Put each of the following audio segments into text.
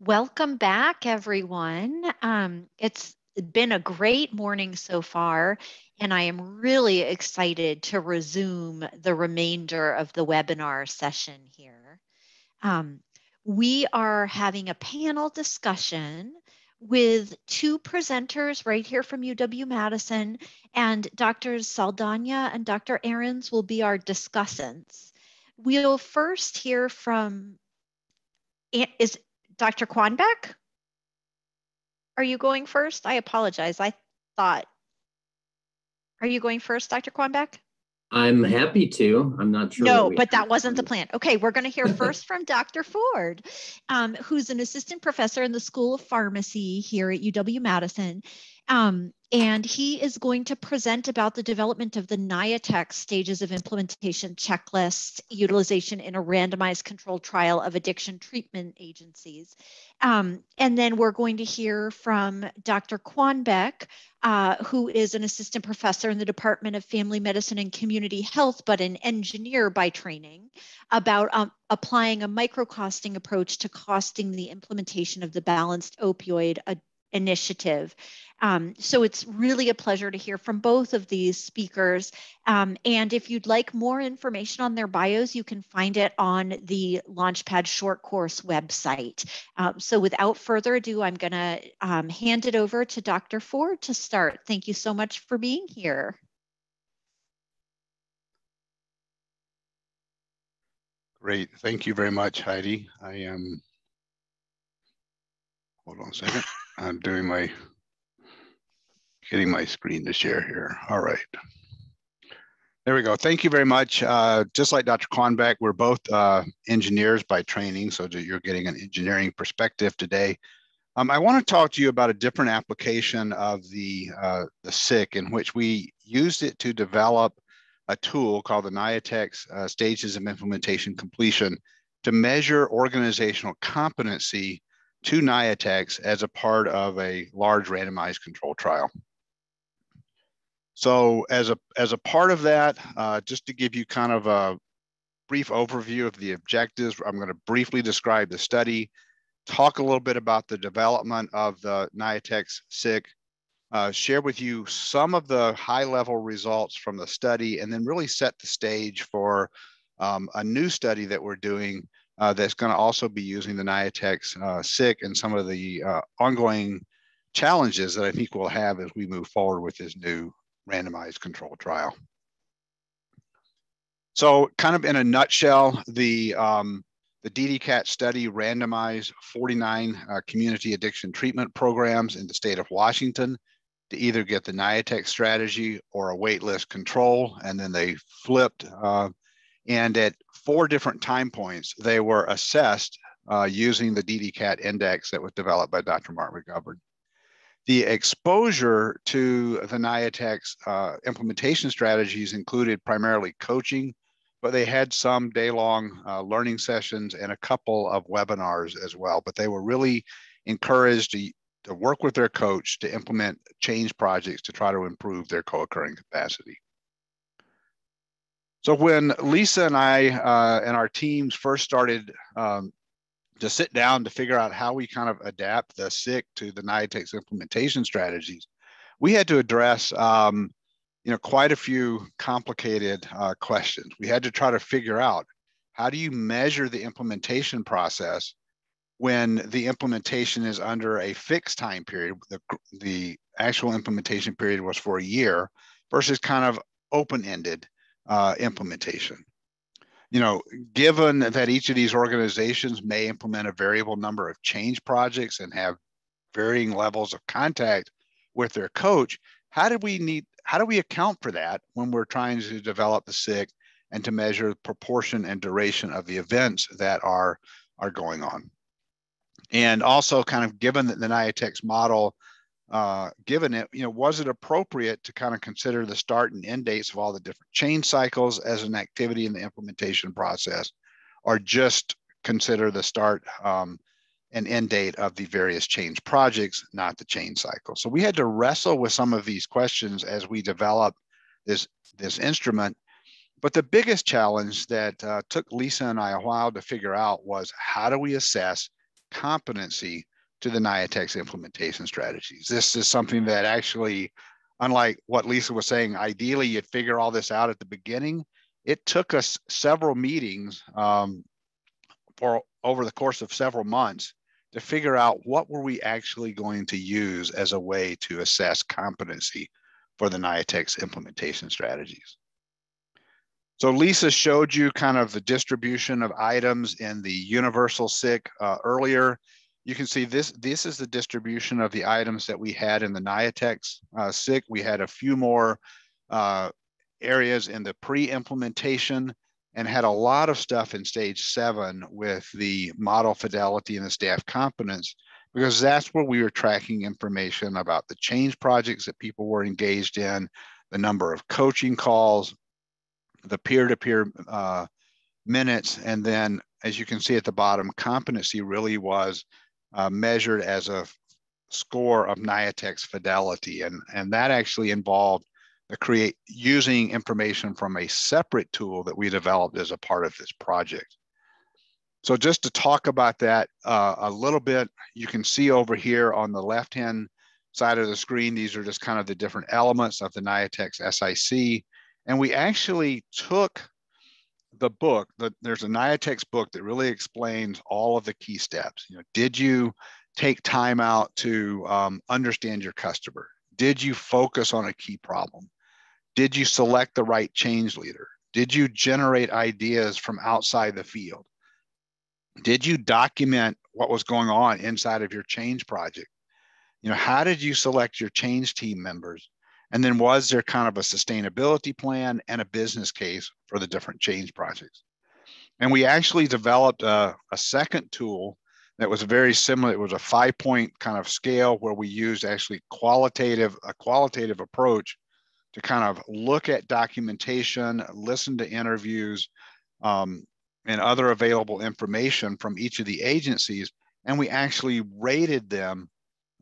Welcome back, everyone. Um, it's been a great morning so far, and I am really excited to resume the remainder of the webinar session here. Um, we are having a panel discussion with two presenters right here from UW-Madison, and Drs. Saldana and Dr. Aarons will be our discussants. We'll first hear from, is Dr. Quanbeck? Are you going first? I apologize. I thought. Are you going first, Dr. Quanbeck? I'm happy to. I'm not sure. No, but that wasn't the plan. Okay, we're going to hear first from Dr. Ford, um, who's an assistant professor in the School of Pharmacy here at UW Madison. Um, and he is going to present about the development of the NIATx stages of implementation checklist utilization in a randomized controlled trial of addiction treatment agencies. Um, and then we're going to hear from Dr. Quanbeck, uh, who is an assistant professor in the Department of Family Medicine and Community Health, but an engineer by training, about um, applying a microcosting approach to costing the implementation of the balanced opioid initiative. Um, so it's really a pleasure to hear from both of these speakers. Um, and if you'd like more information on their bios, you can find it on the Launchpad short course website. Um, so without further ado, I'm going to um, hand it over to Dr. Ford to start. Thank you so much for being here. Great. Thank you very much, Heidi. I am, hold on a second. I'm doing my, getting my screen to share here. All right. There we go. Thank you very much. Uh, just like Dr. Quanbeck, we're both uh, engineers by training, so you're getting an engineering perspective today. Um, I want to talk to you about a different application of the, uh, the SIC in which we used it to develop a tool called the NIATx uh, Stages of Implementation Completion to measure organizational competency to NIATx as a part of a large randomized control trial. So as a, as a part of that, uh, just to give you kind of a brief overview of the objectives, I'm going to briefly describe the study, talk a little bit about the development of the NIATx SIC, uh, share with you some of the high level results from the study, and then really set the stage for um, a new study that we're doing uh, that's going to also be using the NIATx uh, SIC and some of the uh, ongoing challenges that I think we'll have as we move forward with this new randomized control trial. So kind of in a nutshell, the, um, the DDCAT study randomized 49 uh, community addiction treatment programs in the state of Washington to either get the NIATx strategy or a waitlist control, and then they flipped uh, and at four different time points, they were assessed uh, using the DDCAT index that was developed by Dr. Mark McGovern. The exposure to the NIATx uh, implementation strategies included primarily coaching, but they had some day-long uh, learning sessions and a couple of webinars as well. But they were really encouraged to, to work with their coach to implement change projects to try to improve their co-occurring capacity. So when Lisa and I uh, and our teams first started um, to sit down to figure out how we kind of adapt the SIC to the NIATx implementation strategies, we had to address um, you know quite a few complicated uh, questions. We had to try to figure out how do you measure the implementation process when the implementation is under a fixed time period. The, the actual implementation period was for a year versus kind of open-ended uh, implementation. You know, given that each of these organizations may implement a variable number of change projects and have varying levels of contact with their coach, how do we need how do we account for that when we're trying to develop the SIC and to measure proportion and duration of the events that are are going on? And also kind of given that the NIATx model uh, given it, you know, was it appropriate to kind of consider the start and end dates of all the different change cycles as an activity in the implementation process, or just consider the start um, and end date of the various change projects, not the change cycle. So we had to wrestle with some of these questions as we developed this, this instrument. But the biggest challenge that uh, took Lisa and I a while to figure out was how do we assess competency to the NIATx implementation strategies. This is something that actually, unlike what Lisa was saying, ideally you'd figure all this out at the beginning. It took us several meetings um, for over the course of several months to figure out what were we actually going to use as a way to assess competency for the NIATx implementation strategies. So Lisa showed you kind of the distribution of items in the universal SIC uh, earlier. You can see this, this is the distribution of the items that we had in the NIATx uh, SIC. We had a few more uh, areas in the pre-implementation and had a lot of stuff in stage seven with the model fidelity and the staff competence because that's where we were tracking information about the change projects that people were engaged in, the number of coaching calls, the peer-to-peer uh, minutes, and then as you can see at the bottom, competency really was uh, measured as a score of NIATx fidelity, and and that actually involved the create using information from a separate tool that we developed as a part of this project. So just to talk about that uh, a little bit, you can see over here on the left-hand side of the screen, these are just kind of the different elements of the NIATx SIC. And we actually took the book, the, there's a NIATx book that really explains all of the key steps. You know, did you take time out to um, understand your customer? Did you focus on a key problem? Did you select the right change leader? Did you generate ideas from outside the field? Did you document what was going on inside of your change project? You know, how did you select your change team members? And then was there kind of a sustainability plan and a business case for the different change projects? And we actually developed a, a second tool that was very similar. It was a five point kind of scale where we used actually qualitative, a qualitative approach to kind of look at documentation, listen to interviews, um, and other available information from each of the agencies. And we actually rated them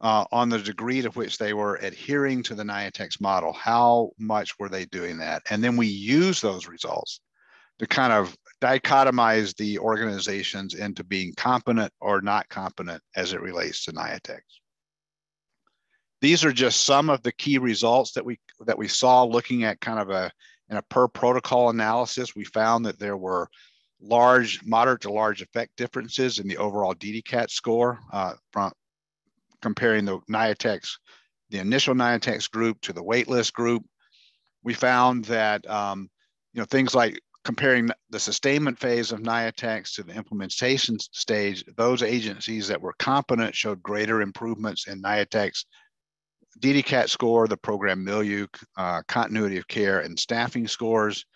uh, on the degree to which they were adhering to the NIATx model. How much were they doing that? And then we use those results to kind of dichotomize the organizations into being competent or not competent as it relates to NIATx. These are just some of the key results that we that we saw looking at kind of a in a per protocol analysis. We found that there were large, moderate to large effect differences in the overall DDCAT score uh, from comparing the NIATx, the initial NIATx group to the waitlist group. We found that um, you know things like comparing the sustainment phase of NIATx to the implementation stage, those agencies that were competent showed greater improvements in NIATx DDCAT score, the program milieu, uh, continuity of care, and staffing scores.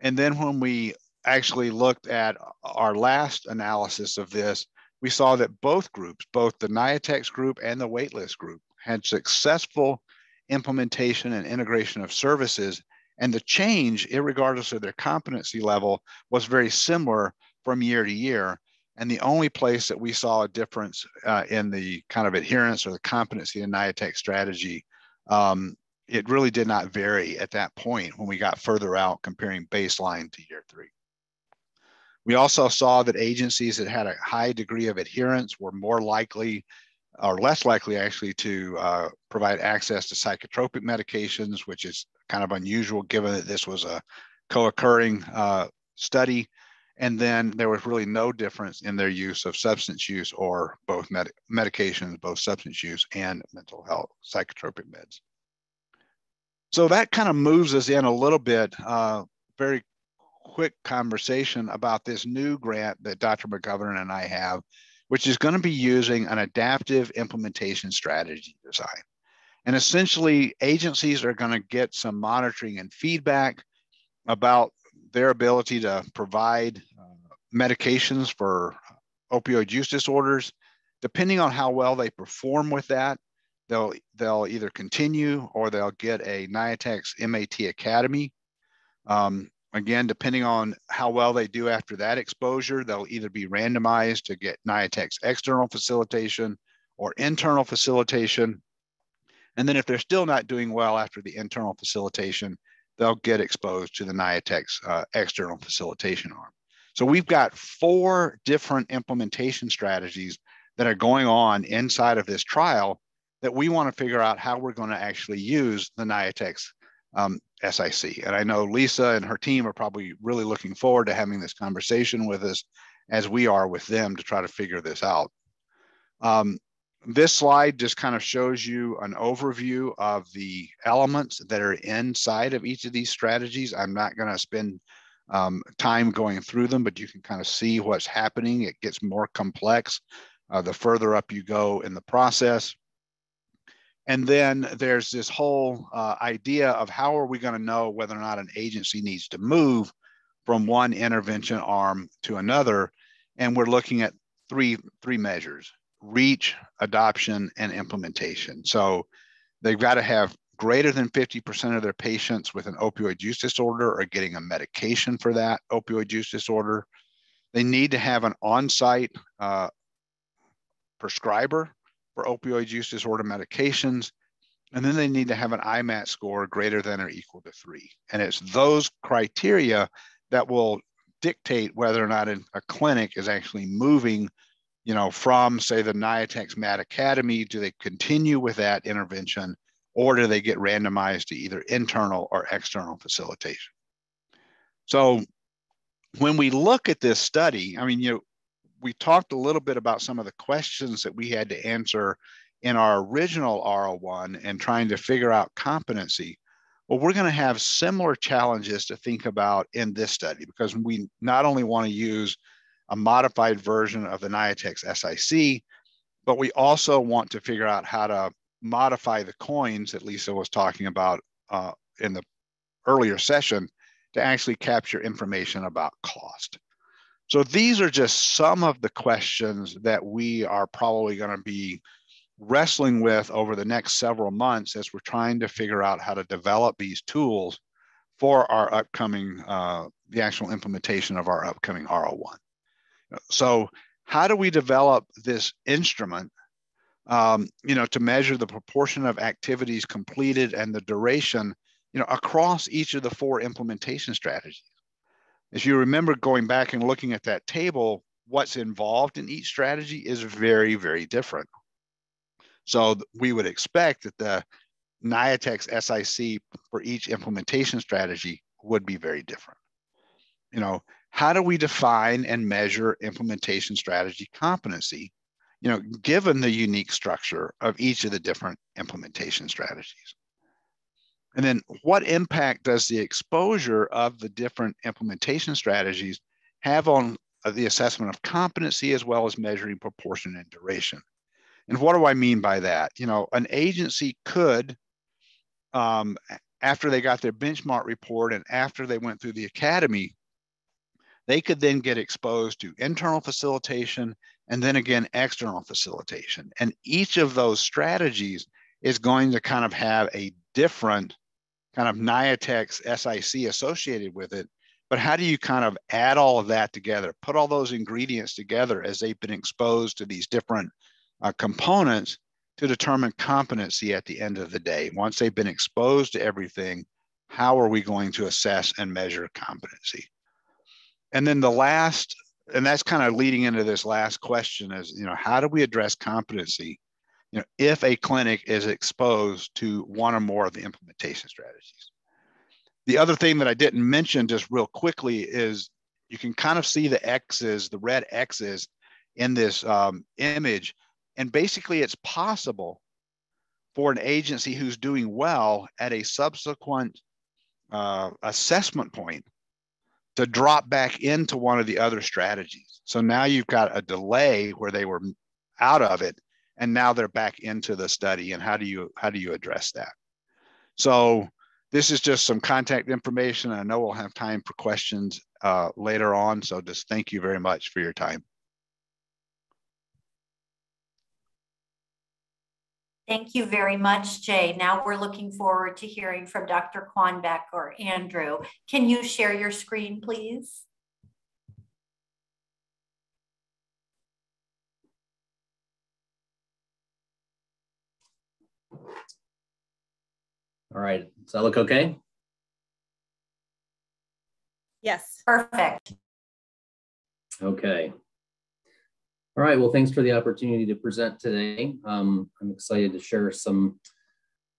And then when we actually looked at our last analysis of this, we saw that both groups, both the NIATx group and the waitlist group, had successful implementation and integration of services. And the change, regardless of their competency level, was very similar from year to year. And the only place that we saw a difference uh, in the kind of adherence or the competency in NIATx strategy, um, it really did not vary at that point when we got further out comparing baseline to year three. We also saw that agencies that had a high degree of adherence were more likely or less likely actually to uh, provide access to psychotropic medications, which is kind of unusual given that this was a co-occurring uh, study. And then there was really no difference in their use of substance use or both med- medications, both substance use and mental health psychotropic meds. So that kind of moves us in a little bit, uh, very quick conversation about this new grant that Dr. McGovern and I have, which is going to be using an adaptive implementation strategy design. And essentially, agencies are going to get some monitoring and feedback about their ability to provide uh, medications for opioid use disorders. Depending on how well they perform with that, they'll, they'll either continue or they'll get a NIATx MAT Academy. Um, Again, depending on how well they do after that exposure, they'll either be randomized to get NIATx external facilitation or internal facilitation. And then if they're still not doing well after the internal facilitation, they'll get exposed to the NIATx uh, external facilitation arm. So we've got four different implementation strategies that are going on inside of this trial that we want to figure out how we're going to actually use the NIATx um, SIC. And I know Lisa and her team are probably really looking forward to having this conversation with us as we are with them to try to figure this out. Um, this slide just kind of shows you an overview of the elements that are inside of each of these strategies. I'm not going to spend um, time going through them, but you can kind of see what's happening. It gets more complex uh, the further up you go in the process. And then there's this whole uh, idea of how are we going to know whether or not an agency needs to move from one intervention arm to another. And we're looking at three, three measures, reach, adoption, and implementation. So they've got to have greater than 50% of their patients with an opioid use disorder are getting a medication for that opioid use disorder. They need to have an on-site uh, prescriber for opioid use disorder medications. And then they need to have an IMAT score greater than or equal to three. And it's those criteria that will dictate whether or not a clinic is actually moving, you know, from say the NIATx MAT Academy, do they continue with that intervention or do they get randomized to either internal or external facilitation? So when we look at this study, I mean, you know, we talked a little bit about some of the questions that we had to answer in our original R01 and trying to figure out competency. Well, we're going to have similar challenges to think about in this study because we not only want to use a modified version of the NIATx SIC, but we also want to figure out how to modify the COINS that Lisa was talking about uh, in the earlier session to actually capture information about cost. So these are just some of the questions that we are probably going to be wrestling with over the next several months as we're trying to figure out how to develop these tools for our upcoming, uh, the actual implementation of our upcoming R01. So how do we develop this instrument, um, you know, to measure the proportion of activities completed and the duration, you know, across each of the four implementation strategies? If you remember going back and looking at that table, what's involved in each strategy is very, very different. So we would expect that the NIATx SIC for each implementation strategy would be very different. You know, how do we define and measure implementation strategy competency, you know, given the unique structure of each of the different implementation strategies? And then what impact does the exposure of the different implementation strategies have on uh, the assessment of competency as well as measuring proportion and duration? And what do I mean by that? You know, an agency could, um, after they got their benchmark report and after they went through the academy, they could then get exposed to internal facilitation and then again external facilitation. And each of those strategies is going to kind of have a different kind of NIATx SIC associated with it. But how do you kind of add all of that together, put all those ingredients together as they've been exposed to these different uh, components to determine competency at the end of the day? Once they've been exposed to everything, how are we going to assess and measure competency? And then the last, and that's kind of leading into this last question is, you know, how do we address competency you know, if a clinic is exposed to one or more of the implementation strategies. The other thing that I didn't mention just real quickly is you can kind of see the X's, the red X's in this um, image. And basically it's possible for an agency who's doing well at a subsequent uh, assessment point to drop back into one of the other strategies. So now you've got a delay where they were out of it and now they're back into the study and how do you how do you address that so this is just some contact information i know we'll have time for questions uh, later on so just thank you very much for your time Thank you very much, Jay. Now we're looking forward to hearing from Dr. Quanbeck or Andrew. Can you share your screen, please? All right. Does that look okay? Yes. Perfect. Okay. All All right, well, thanks for the opportunity to present today. Um, I'm excited to share some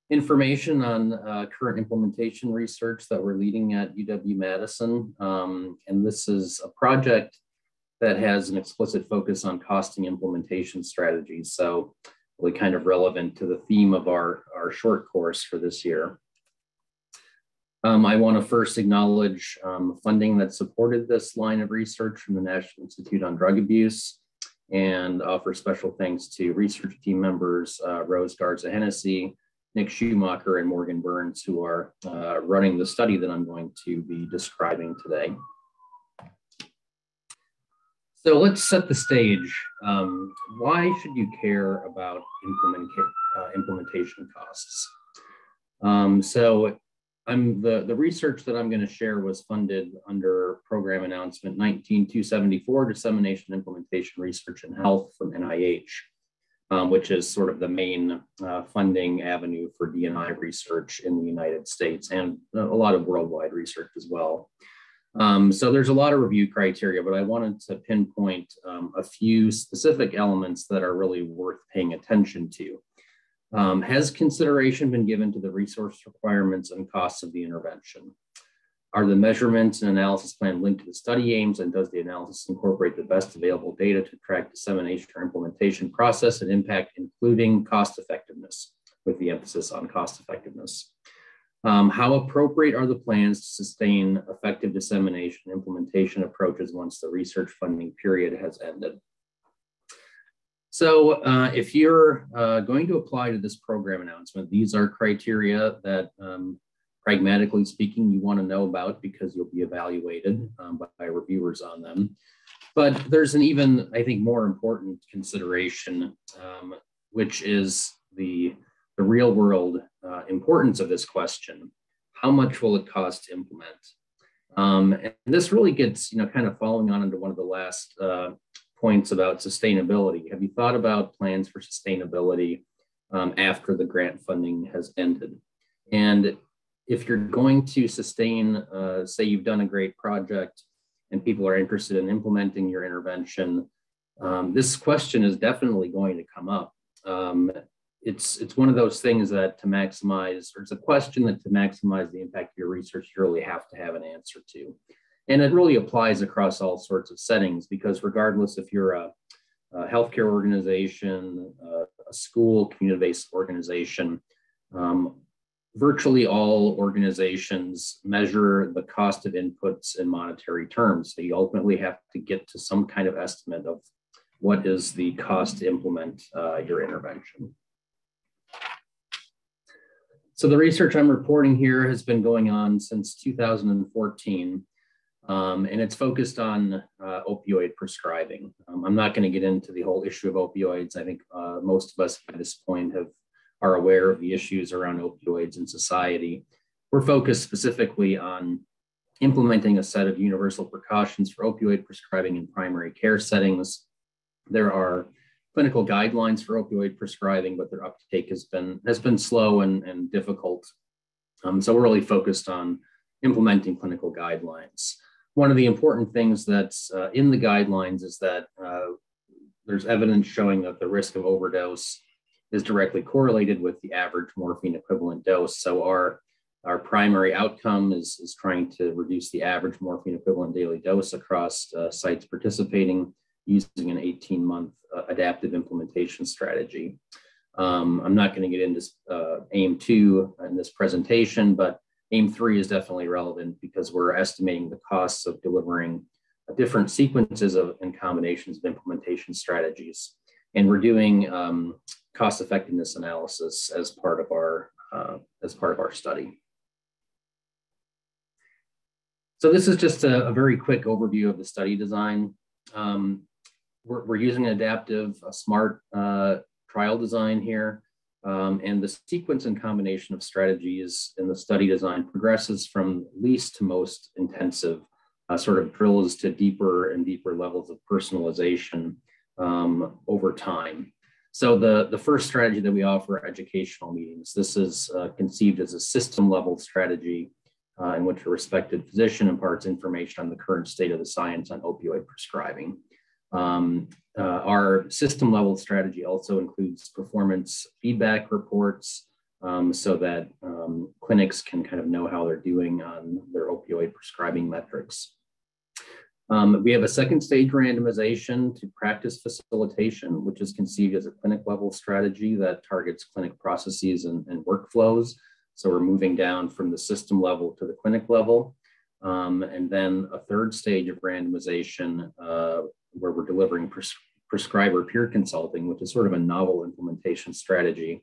information on uh, current implementation research that we're leading at UW-Madison. Um, and this is a project that has an explicit focus on costing implementation strategies. So really kind of relevant to the theme of our, our short course for this year. Um, I want to first acknowledge um, funding that supported this line of research from the National Institute on Drug Abuse and offer special thanks to research team members uh, Rose Garza Hennessy, Nick Schumacher, and Morgan Burns, who are uh, running the study that I'm going to be describing today. So let's set the stage. Um, why should you care about implement, uh, implementation costs? Um, so I'm the, the research that I'm going to share was funded under program announcement 19274, Dissemination Implementation Research and Health from NIH, um, which is sort of the main uh, funding avenue for D&I research in the United States and a lot of worldwide research as well. Um, so there's a lot of review criteria, but I wanted to pinpoint um, a few specific elements that are really worth paying attention to. Um, has consideration been given to the resource requirements and costs of the intervention? Are the measurements and analysis plan linked to the study aims and does the analysis incorporate the best available data to track dissemination or implementation process and impact, including cost effectiveness, with the emphasis on cost effectiveness? Um, how appropriate are the plans to sustain effective dissemination implementation approaches once the research funding period has ended? So uh, if you're uh, going to apply to this program announcement, these are criteria that um, pragmatically speaking, you wanna know about because you'll be evaluated um, by reviewers on them. But there's an even, I think, more important consideration, um, which is the the real world uh, importance of this question. How much will it cost to implement? Um, and this really gets, you know, kind of following on into one of the last uh, points about sustainability. Have you thought about plans for sustainability um, after the grant funding has ended? And if you're going to sustain, uh, say you've done a great project and people are interested in implementing your intervention, um, this question is definitely going to come up. Um, it's it's one of those things that to maximize, or it's a question that to maximize the impact of your research, you really have to have an answer to. And it really applies across all sorts of settings because regardless if you're a, a healthcare organization, uh, a school, community-based organization, um, virtually all organizations measure the cost of inputs in monetary terms. So you ultimately have to get to some kind of estimate of what is the cost to implement uh, your intervention. So the research I'm reporting here has been going on since 2014, um, and it's focused on uh, opioid prescribing. Um, I'm not going to get into the whole issue of opioids. I think uh, most of us at this point have are aware of the issues around opioids in society. We're focused specifically on implementing a set of universal precautions for opioid prescribing in primary care settings. There are clinical guidelines for opioid prescribing, but their uptake has been has been slow and, and difficult. Um, so we're really focused on implementing clinical guidelines. One of the important things that's uh, in the guidelines is that uh, there's evidence showing that the risk of overdose is directly correlated with the average morphine equivalent dose. So our our primary outcome is, is trying to reduce the average morphine equivalent daily dose across uh, sites participating using an 18 month uh, adaptive implementation strategy. Um, I'm not going to get into uh, AIM 2 in this presentation, but AIM 3 is definitely relevant because we're estimating the costs of delivering different sequences of and combinations of implementation strategies. And we're doing um, cost effectiveness analysis as part of our uh, as part of our study. So this is just a, a very quick overview of the study design. Um, we're, we're using an adaptive, smart uh, trial design here. Um, and the sequence and combination of strategies in the study design progresses from least to most intensive, uh, sort of drills to deeper and deeper levels of personalization um, over time. So the, the first strategy that we offer are educational meetings. This is uh, conceived as a system level strategy uh, in which a respected physician imparts information on the current state of the science on opioid prescribing. Um, uh, our system level strategy also includes performance feedback reports um, so that um, clinics can kind of know how they're doing on their opioid prescribing metrics. Um, we have a second stage randomization to practice facilitation, which is conceived as a clinic level strategy that targets clinic processes and, and workflows. So we're moving down from the system level to the clinic level. Um, and then a third stage of randomization uh, where we're delivering pres prescriber peer consulting, which is sort of a novel implementation strategy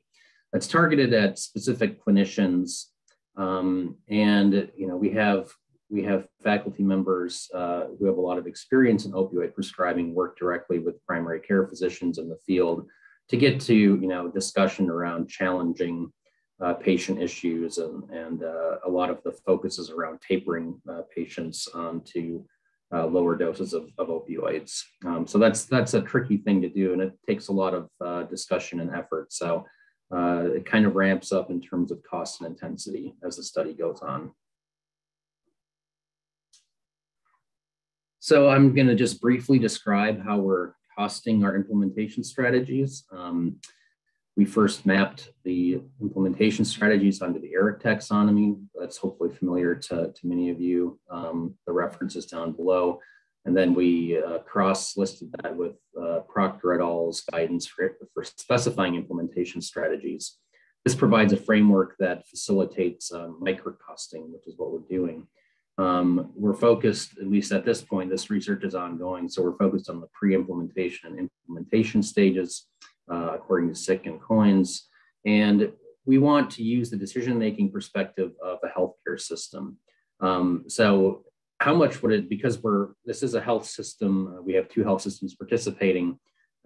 that's targeted at specific clinicians. Um, and you know, we have we have faculty members uh, who have a lot of experience in opioid prescribing work directly with primary care physicians in the field to get to you know discussion around challenging uh, patient issues and, and uh, a lot of the focus is around tapering uh, patients onto uh, lower doses of, of opioids. Um, so that's that's a tricky thing to do and it takes a lot of uh, discussion and effort. So it kind of ramps up in terms of cost and intensity as the study goes on. So I'm going to just briefly describe how we're costing our implementation strategies. Um, we first mapped the implementation strategies onto the ERIC taxonomy. That's hopefully familiar to, to many of you. Um, the references down below. And then we uh, cross-listed that with uh, Proctor et al.'s guidance for, for specifying implementation strategies. This provides a framework that facilitates um, microcosting, which is what we're doing. Um, we're focused, at least at this point, this research is ongoing, so we're focused on the pre-implementation and implementation stages, uh, according to SIC and COINS. And we want to use the decision-making perspective of a healthcare system. Um, so how much would it, because we're, this is a health system, uh, we have two health systems participating.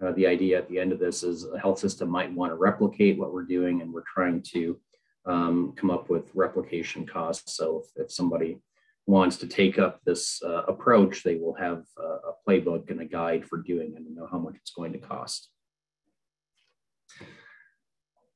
Uh, the idea at the end of this is a health system might want to replicate what we're doing and we're trying to um, come up with replication costs. So if, if somebody wants to take up this uh, approach, they will have uh, a playbook and a guide for doing it and know how much it's going to cost.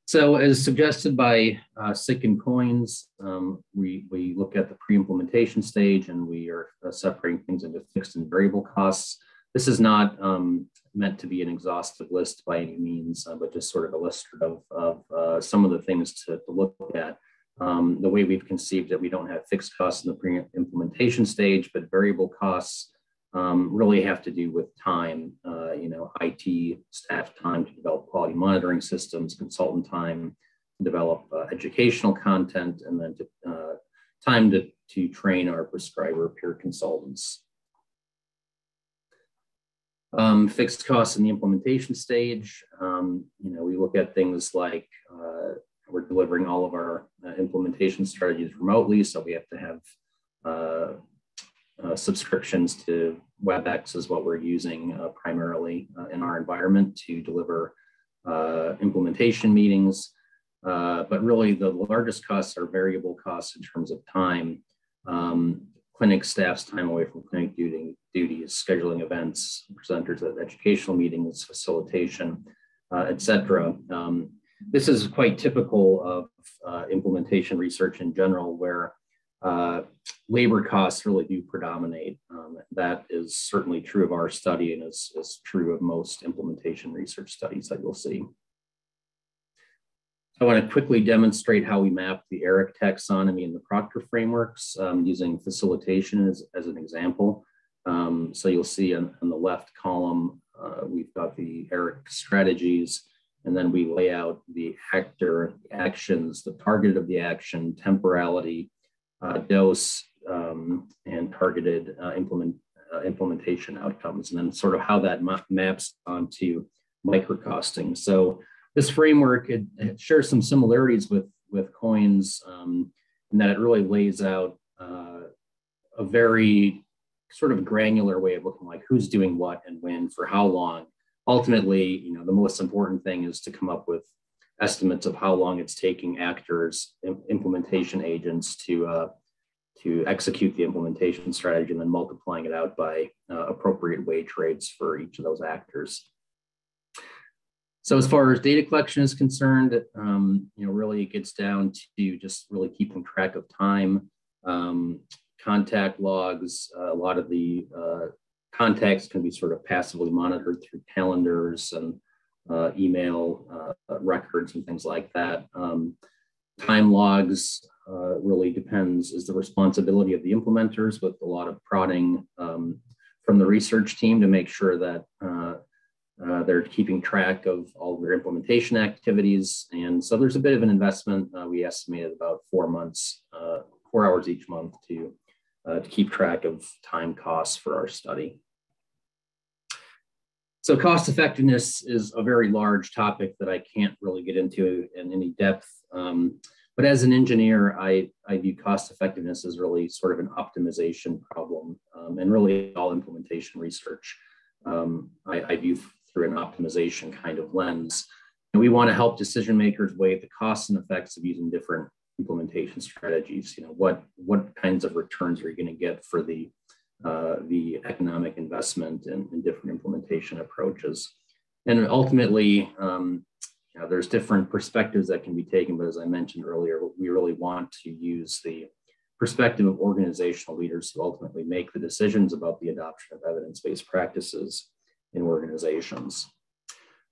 So as suggested by uh, SIC and COINS, um, we, we look at the pre-implementation stage and we are uh, separating things into fixed and variable costs. This is not um, meant to be an exhaustive list by any means, uh, but just sort of illustrative of uh, some of the things to, to look at. Um, the way we've conceived that we don't have fixed costs in the pre-implementation stage, but variable costs um, really have to do with time, uh, you know, IT staff time to develop quality monitoring systems, consultant time, to develop uh, educational content, and then to, uh, time to, to train our prescriber peer consultants. Um, fixed costs in the implementation stage, um, you know, we look at things like uh, we're delivering all of our uh, implementation strategies remotely, so we have to have uh, uh, subscriptions to WebEx is what we're using uh, primarily uh, in our environment to deliver uh, implementation meetings. but really, the largest costs are variable costs in terms of time. Um, clinic staff's time away from clinic duty, duties, scheduling events, presenters at educational meetings, facilitation, uh, et cetera. Um, this is quite typical of uh, implementation research in general, where uh, labor costs really do predominate. Um, that is certainly true of our study and is, is true of most implementation research studies that you'll see. I want to quickly demonstrate how we map the ERIC taxonomy and the Proctor frameworks um, using facilitation as, as an example. Um, so you'll see on, on the left column, uh, we've got the ERIC strategies, and then we lay out the actor actions, the target of the action, temporality, uh, dose, um, and targeted uh, implement, uh, implementation outcomes, and then sort of how that ma maps onto microcosting. So this framework, it, it, shares some similarities with, with COINS um, in that it really lays out uh, a very sort of granular way of looking like who's doing what and when for how long ultimately, you know, the most important thing is to come up with estimates of how long it's taking actors, implementation agents to uh, to execute the implementation strategy, and then multiplying it out by uh, appropriate wage rates for each of those actors. So as far as data collection is concerned, um, you know, really it gets down to just really keeping track of time, um, contact logs, uh, a lot of the uh, contacts can be sort of passively monitored through calendars and uh, email uh, records and things like that. Um, time logs uh, really depends, is the responsibility of the implementers with a lot of prodding um, from the research team to make sure that uh, uh, they're keeping track of all their implementation activities. And so there's a bit of an investment. Uh, we estimated about four months, uh, four hours each month to, uh, to keep track of time costs for our study. So cost effectiveness is a very large topic that I can't really get into in any depth. Um, but as an engineer, I, I view cost effectiveness as really sort of an optimization problem. Um, and really all implementation research um, I, I, view through an optimization kind of lens. And we want to help decision makers weigh the costs and effects of using different implementation strategies. You know, what, what kinds of returns are you going to get for the, uh, the economic investment in, in, different implementation approaches? And ultimately, um, you know, there's different perspectives that can be taken, but as I mentioned earlier, we really want to use the perspective of organizational leaders who ultimately make the decisions about the adoption of evidence-based practices in organizations.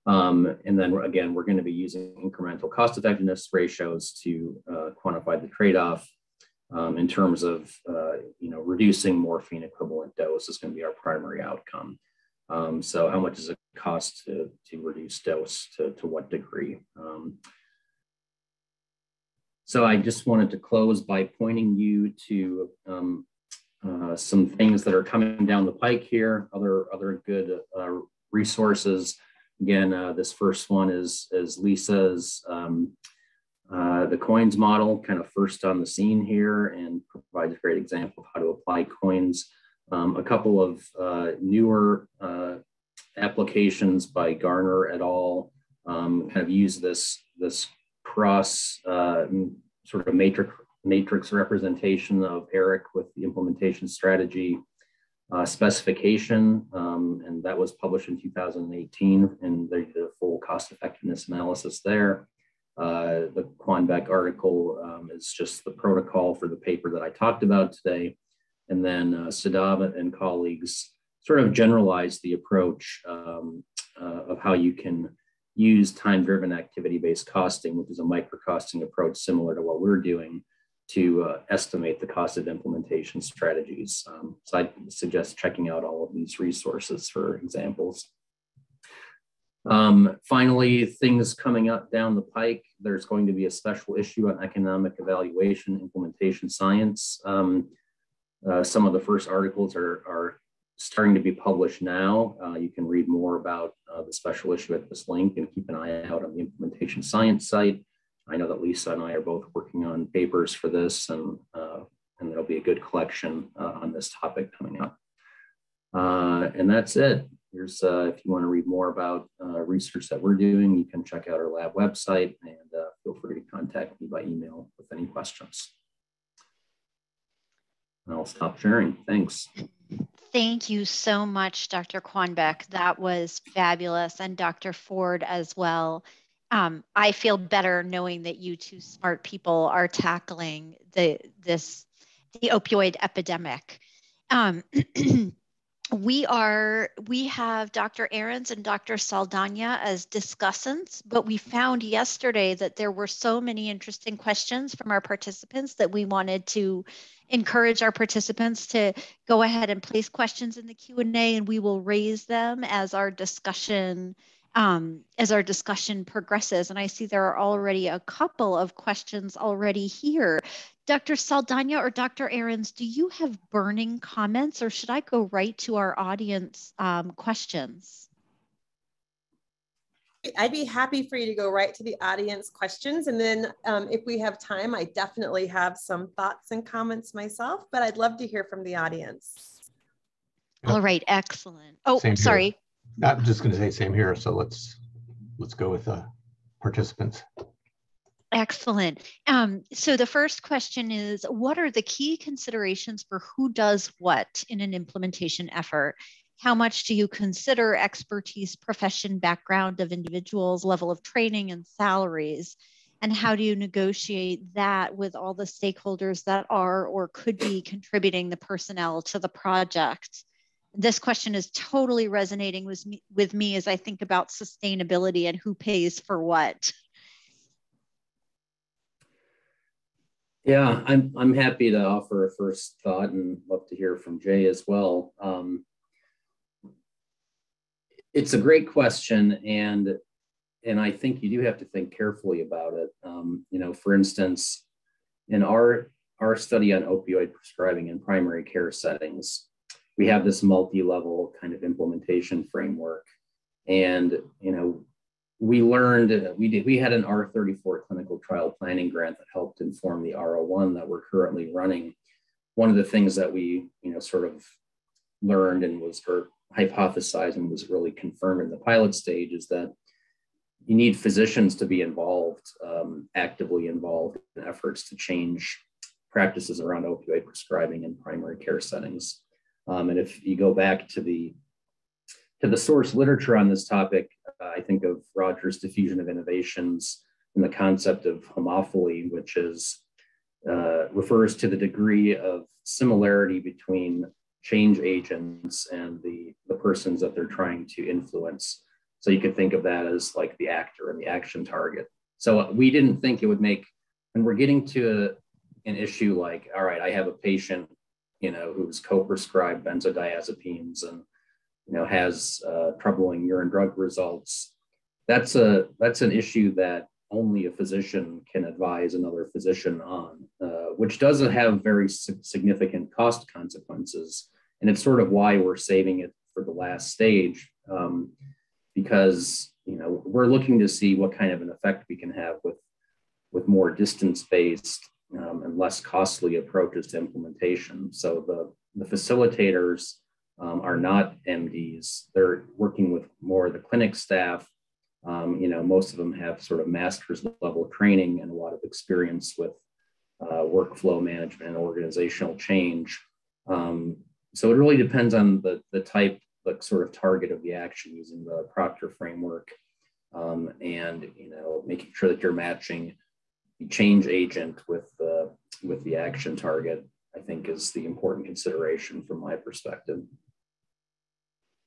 Um, and then again, we're going to be using incremental cost effectiveness ratios to uh, quantify the trade-off um, in terms of uh, you know reducing morphine equivalent dose is going to be our primary outcome. Um, so how much does it cost to, to reduce dose to, to what degree? Um, so I just wanted to close by pointing you to um, uh, some things that are coming down the pike here, other, other good uh, resources. Again, uh, this first one is, is Lisa's um, uh, the COINS model, kind of first on the scene here and provides a great example of how to apply COINS. Um, a couple of uh, newer uh, applications by Garner et al. Um, kind of use this, this cross sort of matrix matrix representation of ERIC with the implementation strategy uh, specification, um, and that was published in 2018, and they did a full cost effectiveness analysis there. Uh, the Quanbeck article um, is just the protocol for the paper that I talked about today. And then uh, Cidav and colleagues sort of generalized the approach um, uh, of how you can use time-driven activity-based costing, which is a micro-costing approach similar to what we're doing to uh, estimate the cost of implementation strategies. Um, so I suggest checking out all of these resources for examples. Um, finally, things coming up down the pike, there's going to be a special issue on economic evaluation, implementation science. Um, uh, some of the first articles are, are starting to be published now. Uh, you can read more about uh, the special issue at this link and keep an eye out on the implementation science site. I know that Lisa and I are both working on papers for this, and uh, and there'll be a good collection uh, on this topic coming up. Uh, and that's it. Here's if you want to read more about research that we're doing, you can check out our lab website and feel free to contact me by email with any questions. I'll stop sharing. Thanks. Thank you so much, Dr. Quanbeck. That was fabulous, and Dr. Ford as well um, I feel better knowing that you two smart people are tackling the this the opioid epidemic. Um, we are we have Dr. Aarons and Dr. Saldana as discussants, but we found yesterday that there were so many interesting questions from our participants that we wanted to encourage our participants to go ahead and place questions in the Q&A and we will raise them as our discussion um, as our discussion progresses. And I see there are already a couple of questions already here. Dr. Saldana or Dr. Aarons, do you have burning comments or should I go right to our audience um, questions? I'd be happy for you to go right to the audience questions. And then um, if we have time, I definitely have some thoughts and comments myself, but I'd love to hear from the audience. All right, excellent. Oh, Same sorry. Here. I'm just going to say same here. So let's let's go with uh, participants. Excellent. Um, so the first question is, what are the key considerations for who does what in an implementation effort? How much do you consider expertise, profession, background of individuals, level of training and salaries? And how do you negotiate that with all the stakeholders that are or could be contributing the personnel to the project? this question is totally resonating with me, with me as I think about sustainability and who pays for what. Yeah, I'm I'm happy to offer a first thought and love to hear from Jay as well. Um, it's a great question, and and I think you do have to think carefully about it. Um, you know, for instance, in our our study on opioid prescribing in primary care settings, we have this multi-level kind of implementation framework, and you know, we learned we did we had an R34 clinical trial planning grant that helped inform the R01 that we're currently running. One of the things that we you know sort of learned and was or hypothesized and was really confirmed in the pilot stage is that you need physicians to be involved, um, actively involved in efforts to change practices around opioid prescribing in primary care settings. Um, and if you go back to the to the source literature on this topic, uh, I think of Rogers' diffusion of innovations and the concept of homophily, which is uh, refers to the degree of similarity between change agents and the, the persons that they're trying to influence. So you could think of that as like the actor and the action target. So we didn't think it would make, when we're getting to a, an issue like, all right, I have a patient, you know, who's co-prescribed benzodiazepines and, you know, has uh, troubling urine drug results. That's a that's an issue that only a physician can advise another physician on, uh, which doesn't have very significant cost consequences. And it's sort of why we're saving it for the last stage. Um, because you know we're looking to see what kind of an effect we can have with with more distance-based um, and less costly approaches to implementation. So the the facilitators um, are not MDs; they're working with more of the clinic staff. Um, you know, most of them have sort of master's level training and a lot of experience with uh, workflow management and organizational change. Um, so it really depends on the the type the sort of target of the action using the Proctor framework, um, and you know making sure that you're matching the change agent with the with the action target. I think is the important consideration from my perspective.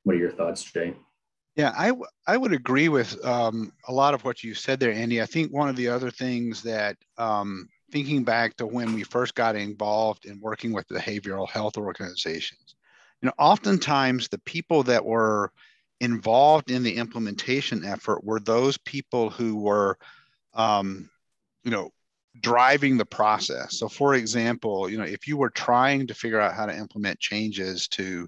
What are your thoughts, Jay? Yeah, I, I would agree with um, a lot of what you said there, Andy. I think one of the other things that um, thinking back to when we first got involved in working with behavioral health organizations, you know, oftentimes the people that were involved in the implementation effort were those people who were, um, you know, driving the process. So, for example, you know, if you were trying to figure out how to implement changes to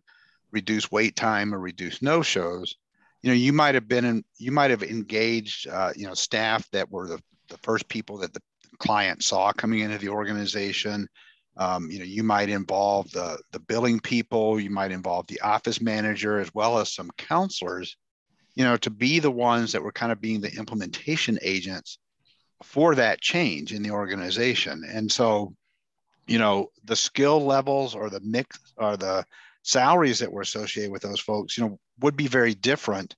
reduce wait time or reduce no shows, you know, you might have been in, you might have engaged, uh, you know, staff that were the, the first people that the client saw coming into the organization. Um, you know, you might involve the, the billing people, you might involve the office manager, as well as some counselors, you know, to be the ones that were kind of being the implementation agents for that change in the organization. And so, you know, the skill levels or the mix or the salaries that were associated with those folks, you know, would be very different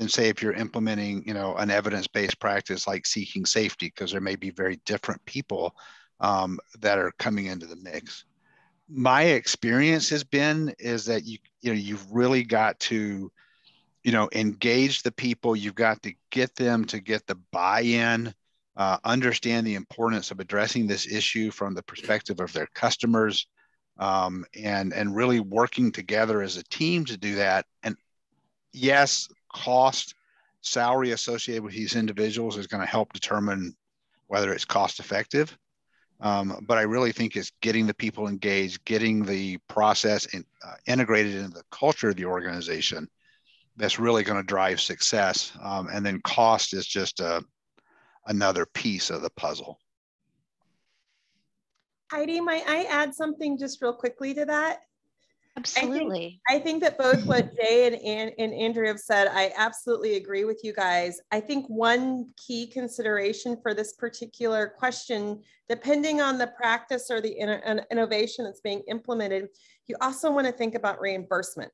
than say if you're implementing, you know, an evidence-based practice like seeking safety, because there may be very different people um, that are coming into the mix. My experience has been is that you you know you've really got to you know engage the people. You've got to get them to get the buy-in, uh, understand the importance of addressing this issue from the perspective of their customers, um, and and really working together as a team to do that. And yes, cost salary associated with these individuals is going to help determine whether it's cost effective um, but I really think it's getting the people engaged, getting the process in, uh, integrated into the culture of the organization that's really going to drive success. Um, and then cost is just a, another piece of the puzzle. Heidi, might I add something just real quickly to that? Absolutely. I think, I think, that both what Jay and, and, and Andrew have said, I absolutely agree with you guys. I think one key consideration for this particular question, depending on the practice or the in, innovation that's being implemented, you also want to think about reimbursement.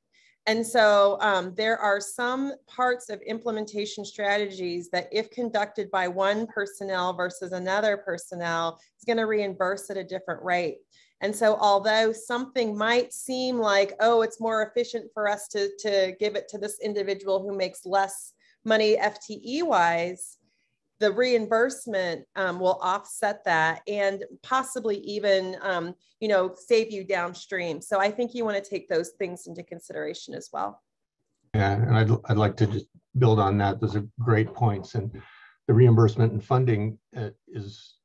And so um, there are some parts of implementation strategies that if conducted by one personnel versus another personnel, is going to reimburse at a different rate. And so, although something might seem like, oh, it's more efficient for us to, to give it to this individual who makes less money FTE wise, the reimbursement um, will offset that and possibly even, um, you know, save you downstream. So I think you want to take those things into consideration as well. Yeah, and I'd, I'd like to just build on that. Those are great points. And the reimbursement and funding uh, is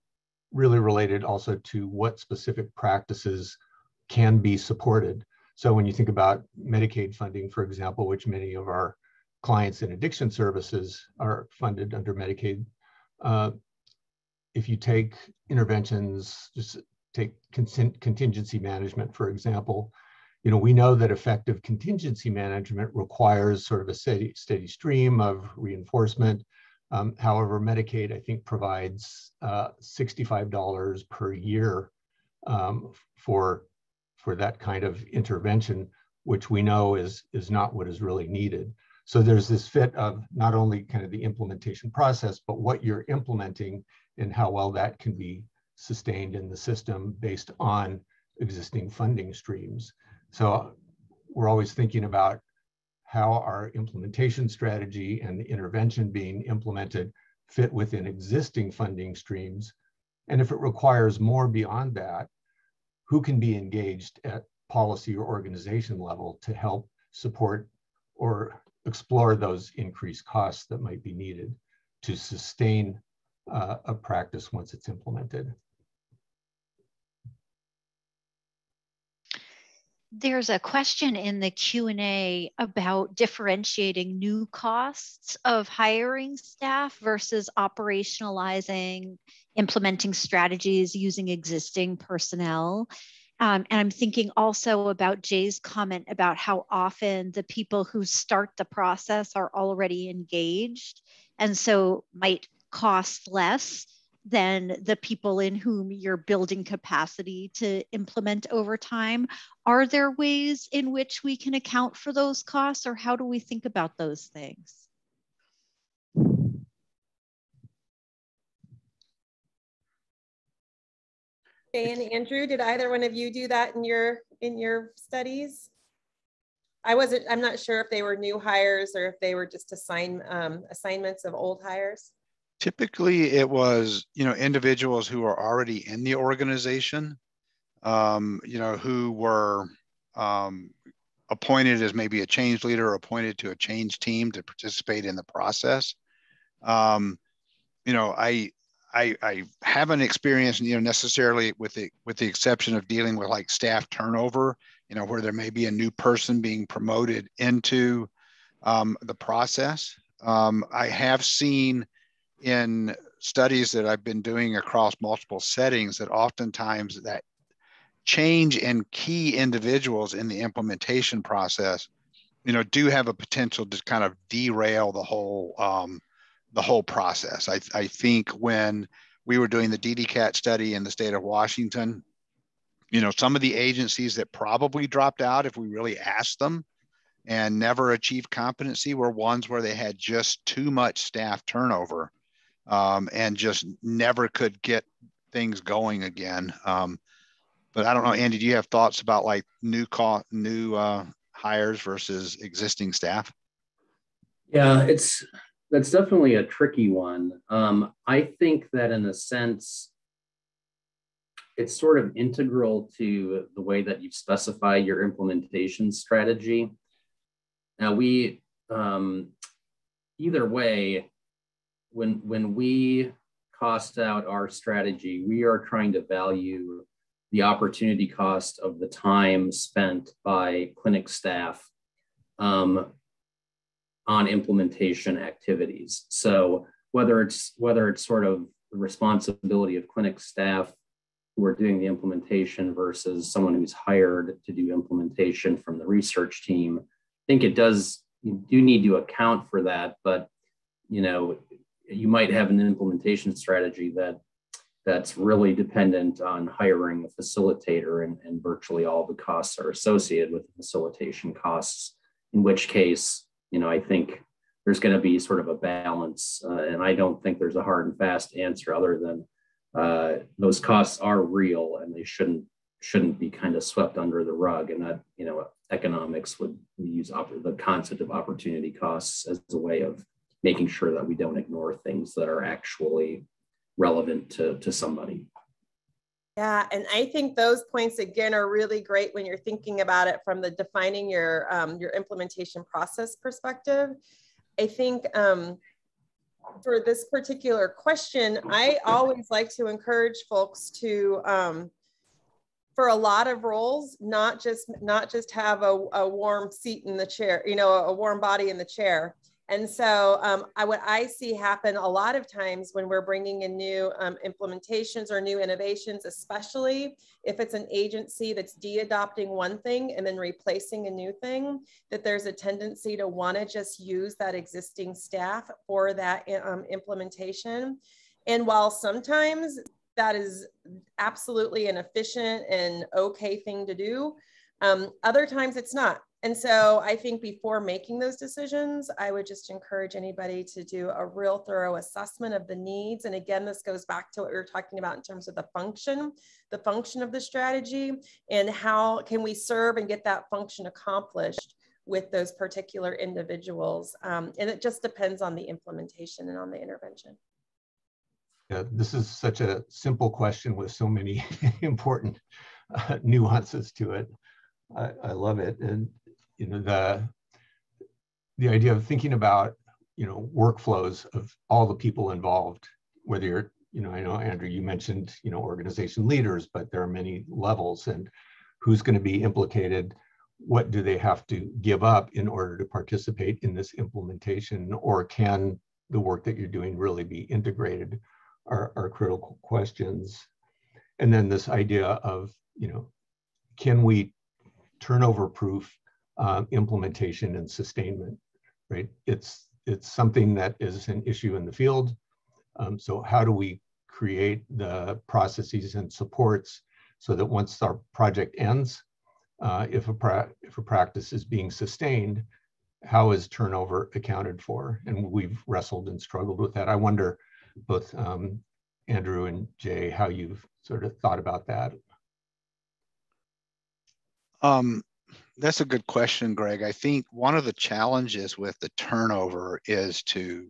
really related also to what specific practices can be supported. So when you think about Medicaid funding, for example, which many of our clients in addiction services are funded under Medicaid, uh, if you take interventions, just take contingency management, for example, you know, we know that effective contingency management requires sort of a steady, steady stream of reinforcement um, however, Medicaid, I think, provides uh, $65 per year um, for, for that kind of intervention, which we know is, is not what is really needed. So there's this fit of not only kind of the implementation process, but what you're implementing and how well that can be sustained in the system based on existing funding streams. So we're always thinking about how our implementation strategy and the intervention being implemented fit within existing funding streams. And if it requires more beyond that, who can be engaged at policy or organization level to help support or explore those increased costs that might be needed to sustain uh, a practice once it's implemented. There's a question in the q&a about differentiating new costs of hiring staff versus operationalizing implementing strategies using existing personnel. Um, and i'm thinking also about jay's comment about how often the people who start the process are already engaged and so might cost less than the people in whom you're building capacity to implement over time. Are there ways in which we can account for those costs, or how do we think about those things? Jay and Andrew, did either one of you do that in your in your studies? I wasn't. I'm not sure if they were new hires or if they were just assign um, assignments of old hires. Typically, it was you know individuals who are already in the organization, um, you know, who were um, appointed as maybe a change leader or appointed to a change team to participate in the process. Um, you know, I I, I haven't experienced you know necessarily with the with the exception of dealing with like staff turnover you know where there may be a new person being promoted into um, the process um, i have seen in studies that I've been doing across multiple settings that oftentimes that change in key individuals in the implementation process, you know, do have a potential to kind of derail the whole um, the whole process. I, I think when we were doing the DDCAT study in the state of Washington, you know, some of the agencies that probably dropped out if we really asked them and never achieved competency were ones where they had just too much staff turnover um, and just never could get things going again. Um, but I don't know, Andy, do you have thoughts about like new call, new uh, hires versus existing staff? Yeah, it's that's definitely a tricky one. Um, I think that in a sense, it's sort of integral to the way that you specify your implementation strategy. Now we, um, either way, when when we cost out our strategy, we are trying to value the opportunity cost of the time spent by clinic staff um, on implementation activities. So whether it's whether it's sort of the responsibility of clinic staff who are doing the implementation versus someone who's hired to do implementation from the research team, I think it does you do need to account for that, but you know you might have an implementation strategy that that's really dependent on hiring a facilitator and, and virtually all the costs are associated with facilitation costs in which case you know i think there's going to be sort of a balance uh, and i don't think there's a hard and fast answer other than uh, those costs are real and they shouldn't shouldn't be kind of swept under the rug. And that you know economics would use the concept of opportunity costs as a way of making sure that we don't ignore things that are actually relevant to, to somebody yeah, and I think those points again are really great when you're thinking about it from the defining your um, your implementation process perspective. I think um, for this particular question, I always like to encourage folks to, um, for a lot of roles, not just not just have a, a warm seat in the chair, you know, a warm body in the chair. And so um, I, what I see happen a lot of times when we're bringing in new um, implementations or new innovations, especially if it's an agency that's de-adopting one thing and then replacing a new thing, that there's a tendency to want to just use that existing staff for that um, implementation. And while sometimes that is absolutely an efficient and okay thing to do, um, other times it's not and so I think before making those decisions, I would just encourage anybody to do a real thorough assessment of the needs. And again, this goes back to what we were talking about in terms of the function, the function of the strategy, and how can we serve and get that function accomplished with those particular individuals. Um, and it just depends on the implementation and on the intervention. Yeah, this is such a simple question with so many important uh, nuances to it. I, I, love it. And you know the the idea of thinking about you know workflows of all the people involved whether you're you know i know andrew you mentioned you know organization leaders but there are many levels and who's going to be implicated? What do they have to give up in order to participate in this implementation? Or can the work that you're doing really be integrated? Are, are critical questions. And then this idea of you know can we turnover proof uh, implementation and sustainment, right? It's, it's something that is an issue in the field. Um, so how do we create the processes and supports so that once our project ends, uh, if, a if a practice is being sustained, how is turnover accounted for? And we've wrestled and struggled with that. I wonder, both um, Andrew and Jay, how you've sort of thought about that. Um, that's a good question, Greg. I think one of the challenges with the turnover is to,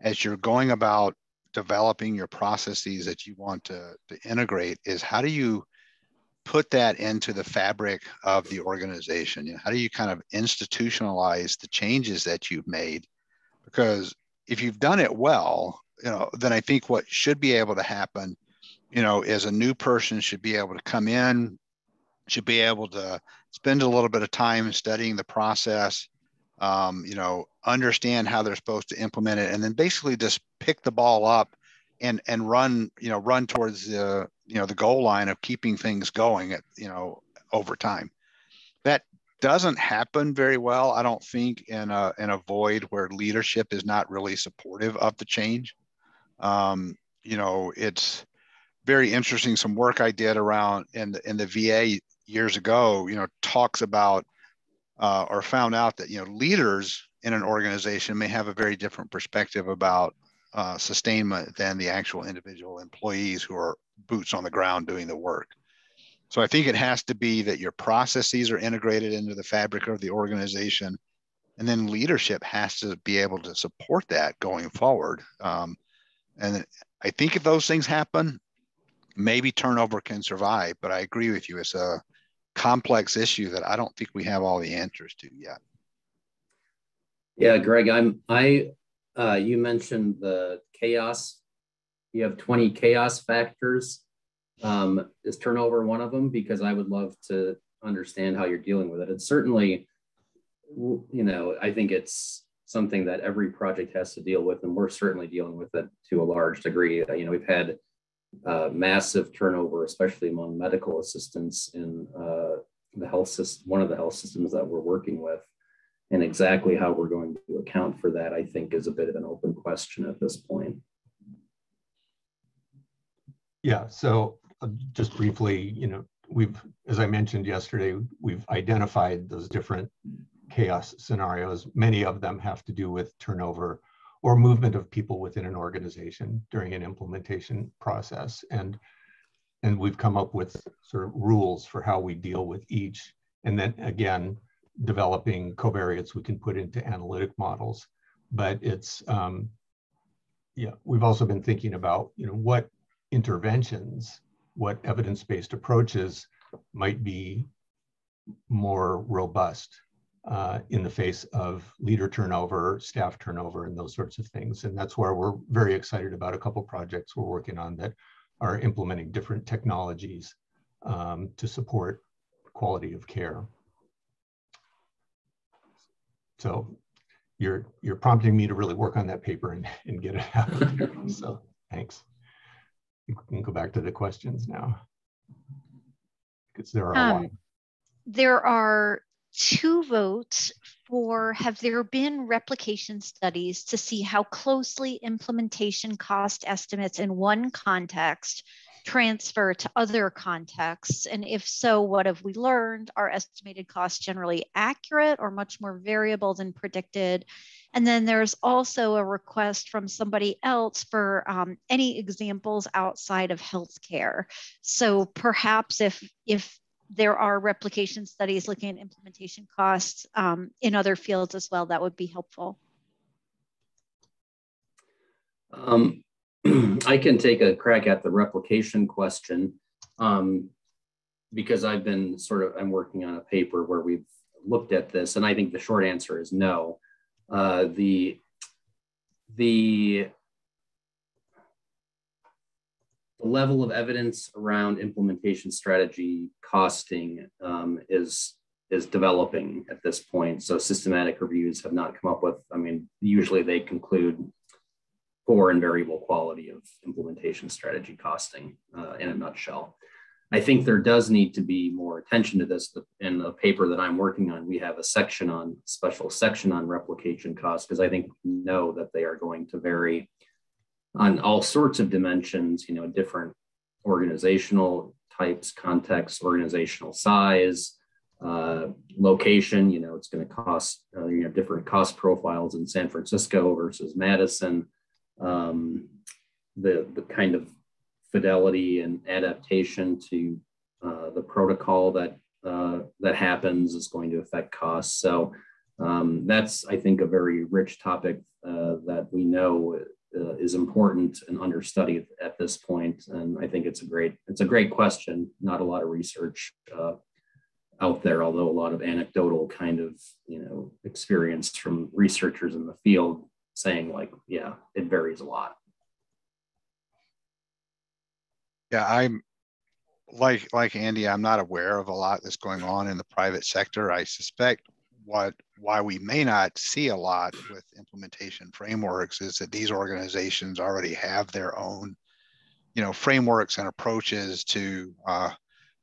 as you're going about developing your processes that you want to, to integrate, is how do you put that into the fabric of the organization? You know, how do you kind of institutionalize the changes that you've made? Because if you've done it well, you know, then I think what should be able to happen, you know, is a new person should be able to come in, should be able to spend a little bit of time studying the process, um, you know, understand how they're supposed to implement it, and then basically just pick the ball up and and run, you know, run towards the you know the goal line of keeping things going at you know over time. That doesn't happen very well, I don't think, in a in a void where leadership is not really supportive of the change. Um, you know, it's very interesting. Some work I did around in the in the VA years ago, you know, talks about uh, or found out that you know leaders in an organization may have a very different perspective about uh, sustainment than the actual individual employees who are boots on the ground doing the work. So I think it has to be that your processes are integrated into the fabric of the organization, and then leadership has to be able to support that going forward. Um, and I think if those things happen, maybe turnover can survive. But I agree with you; it's a complex issue that I don't think we have all the answers to yet. Yeah, Greg, I'm I uh, you mentioned the chaos. You have 20 chaos factors. Um, is turnover one of them? Because I would love to understand how you're dealing with it. It's certainly, you know, I think it's something that every project has to deal with, and we're certainly dealing with it to a large degree. You know, we've had uh, massive turnover, especially among medical assistants in uh, the health system, one of the health systems that we're working with. And exactly how we're going to account for that, I think, is a bit of an open question at this point. Yeah, so uh, just briefly, you know, we've, as I mentioned yesterday, we've identified those different chaos scenarios. Many of them have to do with turnover or movement of people within an organization during an implementation process. And and we've come up with sort of rules for how we deal with each. And then again, developing covariates we can put into analytic models. But it's, um, yeah, we've also been thinking about, you know, what interventions, what evidence-based approaches might be more robust uh, in the face of leader turnover, staff turnover, and those sorts of things. And that's where we're very excited about a couple projects we're working on that are implementing different technologies um, to support quality of care. So you're you're prompting me to really work on that paper and, and get it out there. So thanks. We can go back to the questions now. Because there are um, a lot. There are two votes for have there been replication studies to see how closely implementation cost estimates in one context transfer to other contexts? And if so, what have we learned? Are estimated costs generally accurate or much more variable than predicted? And then there's also a request from somebody else for um, any examples outside of healthcare. So perhaps if if there are replication studies looking at implementation costs um, in other fields as well. That would be helpful. Um, I can take a crack at the replication question um, because I've been sort of, I'm working on a paper where we've looked at this and I think the short answer is no. Uh, the, the the level of evidence around implementation strategy costing um, is is developing at this point. So systematic reviews have not come up with. I mean, usually they conclude poor and variable quality of implementation strategy costing uh, in a nutshell. I think there does need to be more attention to this. In the paper that I'm working on, we have a section on special section on replication costs because I think we know that they are going to vary on all sorts of dimensions, you know, different organizational types, contexts, organizational size, uh, location, you know, it's going to cost, uh, you know, different cost profiles in San Francisco versus Madison. Um, the, the kind of fidelity and adaptation to uh, the protocol that uh, that happens is going to affect costs. So um, that's, I think, a very rich topic uh, that we know uh, is important and understudied at this point. And I think it's a great it's a great question. Not a lot of research uh, out there, although a lot of anecdotal kind of you know experience from researchers in the field saying like, yeah, it varies a lot. Yeah, I'm like like Andy. I'm not aware of a lot that's going on in the private sector. I suspect what why we may not see a lot with implementation frameworks is that these organizations already have their own you know frameworks and approaches to uh,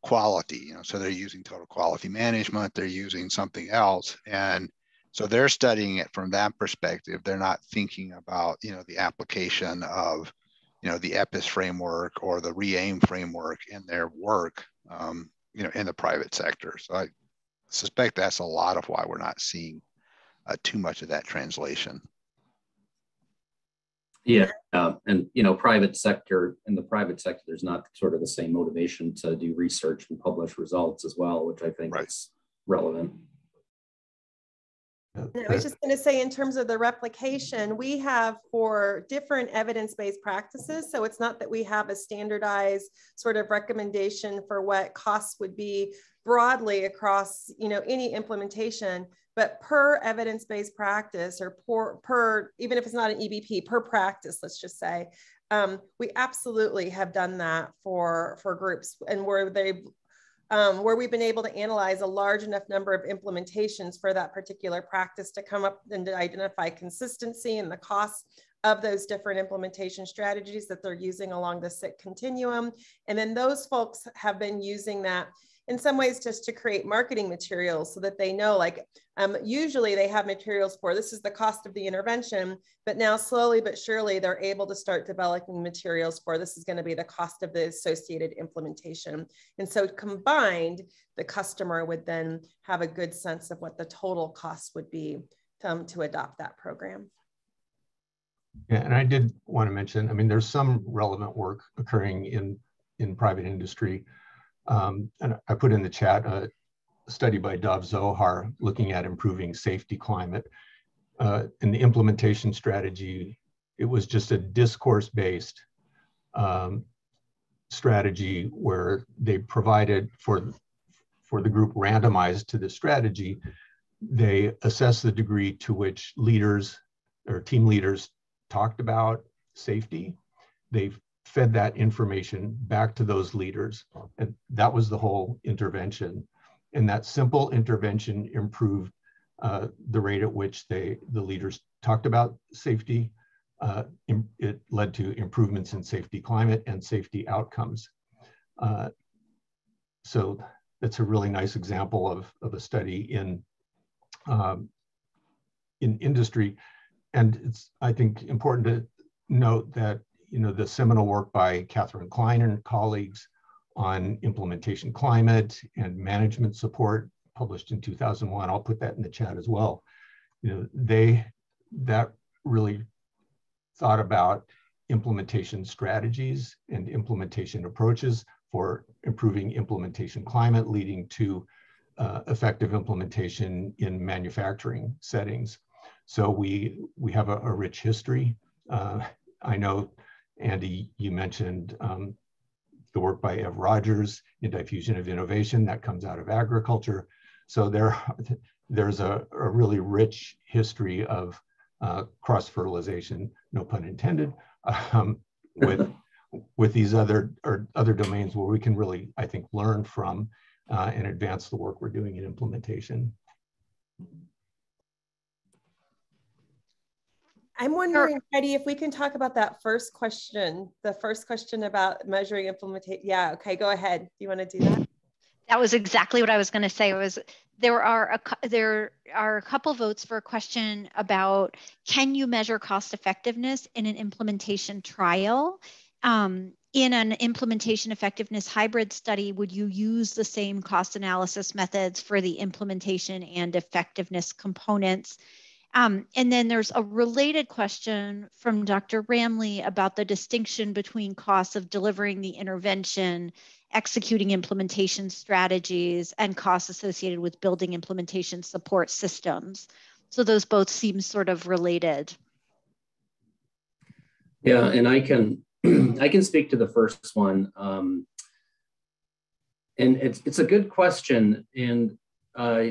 quality you know so they're using total quality management they're using something else. And so they're studying it from that perspective. They're not thinking about you know the application of you know the EPIS framework or the RE-AIM framework in their work um, you know in the private sector. So i suspect that's a lot of why we're not seeing uh, too much of that translation. Yeah, uh, and you know, private sector in the private sector, there's not sort of the same motivation to do research and publish results as well, which I think right. is relevant. I was just going to say, in terms of the replication, we have for different evidence based practices. So it's not that we have a standardized sort of recommendation for what costs would be broadly across you know any implementation but per evidence-based practice or per, per even if it's not an ebp per practice let's just say um, we absolutely have done that for for groups and where they um, where we've been able to analyze a large enough number of implementations for that particular practice to come up and to identify consistency and the costs of those different implementation strategies that they're using along the SIC continuum. And then those folks have been using that in some ways just to create marketing materials so that they know like um, usually they have materials for this is the cost of the intervention but now slowly but surely they're able to start developing materials for this is going to be the cost of the associated implementation and so combined the customer would then have a good sense of what the total cost would be to, um, to adopt that program yeah and i did want to mention i mean there's some relevant work occurring in in private industry. Um, and I put in the chat a study by Dov Zohar looking at improving safety climate. Uh, in the implementation strategy, it was just a discourse-based um, strategy where they provided for, for the group randomized to the strategy, they assess the degree to which leaders or team leaders talked about safety. They fed that information back to those leaders. And that was the whole intervention. And that simple intervention improved uh, the rate at which they, the leaders talked about safety. Uh, it led to improvements in safety climate and safety outcomes. Uh, so that's a really nice example of, of a study in, um, in industry. And it's, I think, important to note that you know, the seminal work by Katherine Klein and colleagues on implementation climate and management support published in 2001. I'll put that in the chat as well. You know, they, that really thought about implementation strategies and implementation approaches for improving implementation climate, leading to uh, effective implementation in manufacturing settings. So we, we have a, a rich history. Uh, I know Andy, you mentioned um, the work by Ev Rogers in diffusion of innovation that comes out of agriculture. So there, there's a, a really rich history of uh, cross-fertilization, no pun intended, um, with, with these other, or other domains where we can really, I think, learn from uh, and advance the work we're doing in implementation. I'm wondering, Heidi, if we can talk about that first question, the first question about measuring implementation. Yeah, okay, go ahead. Do you want to do that? That was exactly what I was going to say. Was there are a there are a couple votes for a question about can you measure cost effectiveness in an implementation trial? Um, in an implementation effectiveness hybrid study, would you use the same cost analysis methods for the implementation and effectiveness components? Um, and then there's a related question from Dr. Ramley about the distinction between costs of delivering the intervention, executing implementation strategies, and costs associated with building implementation support systems. So those both seem sort of related. Yeah, and I can I can speak to the first one. Um, and it's it's a good question, and uh,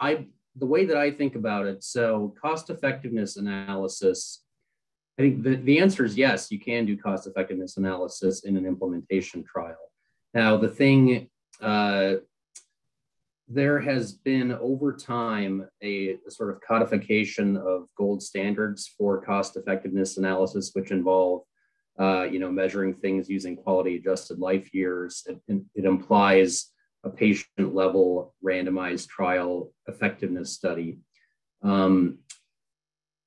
I the way that I think about it, so cost effectiveness analysis, I think the, the answer is yes, you can do cost effectiveness analysis in an implementation trial. Now, the thing, uh, there has been over time a, a, sort of codification of gold standards for cost effectiveness analysis, which involve uh, you know, measuring things using quality adjusted life years. It, it implies a patient level randomized trial effectiveness study. Um,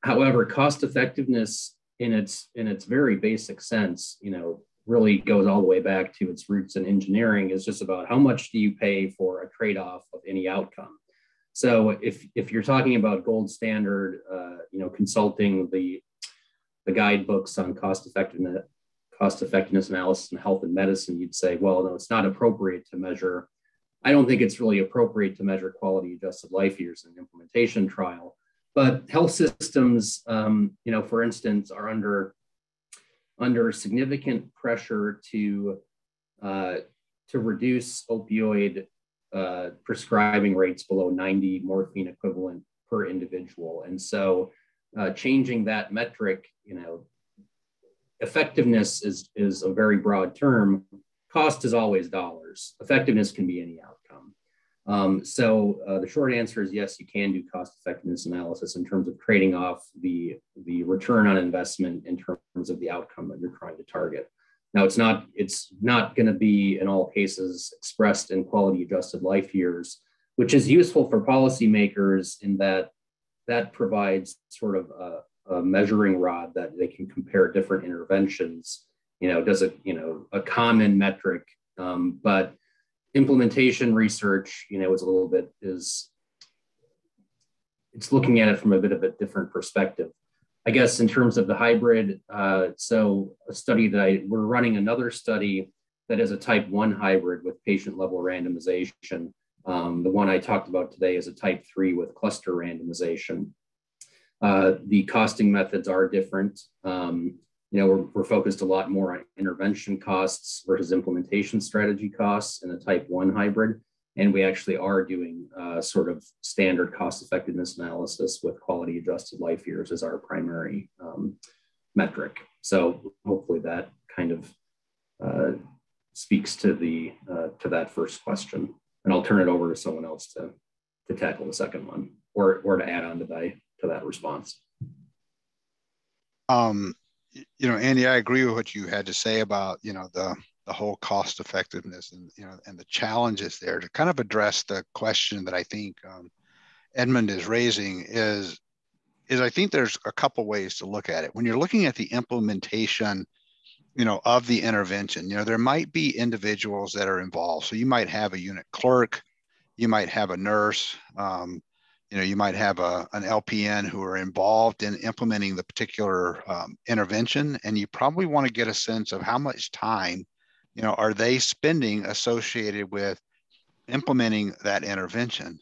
however, cost effectiveness in its in its very basic sense, you know, really goes all the way back to its roots in engineering is just about how much do you pay for a trade-off of any outcome. So if if you're talking about gold standard, uh, you know, consulting the the guidebooks on cost effectiveness cost effectiveness analysis in health and medicine, you'd say, well, no, it's not appropriate to measure I don't think it's really appropriate to measure quality adjusted life years in an implementation trial. But health systems, um, you know, for instance, are under under significant pressure to uh, to reduce opioid uh, prescribing rates below 90 morphine equivalent per individual, and so uh, changing that metric, you know, effectiveness is is a very broad term, cost is always dollars. Effectiveness can be any outcome. Um, so uh, the short answer is yes, you can do cost effectiveness analysis in terms of trading off the, the return on investment in terms of the outcome that you're trying to target. Now it's not it's not going to be in all cases expressed in quality adjusted life years, which is useful for policymakers in that that provides sort of a, a measuring rod that they can compare different interventions you know, does a, you know, a common metric. Um, but implementation research, you know, is a little bit is it's looking at it from a bit of a different perspective. I guess in terms of the hybrid, uh, so a study that I we're running another study that is a type 1 hybrid with patient level randomization. Um, the one I talked about today is a type 3 with cluster randomization. Uh, the costing methods are different. Um, you know, we're, we're, focused a lot more on intervention costs versus implementation strategy costs in a type 1 hybrid. And we actually are doing uh, sort of standard cost effectiveness analysis with quality adjusted life years as our primary um, metric. So hopefully that kind of uh, speaks to the uh, to that first question. And I'll turn it over to someone else to, to tackle the second one or, or to add on to, that to that response. Um, you know, Andy, I agree with what you had to say about, you know, the the whole cost effectiveness and you know and the challenges there to kind of address the question that I think um, Edmund is raising is is I think there's a couple ways to look at it. When you're looking at the implementation, you know, of the intervention, you know, there might be individuals that are involved. So you might have a unit clerk, you might have a nurse, um, you know, you might have a, an LPN who are involved in implementing the particular um, intervention, and you probably want to get a sense of how much time you know, are they spending associated with implementing that intervention?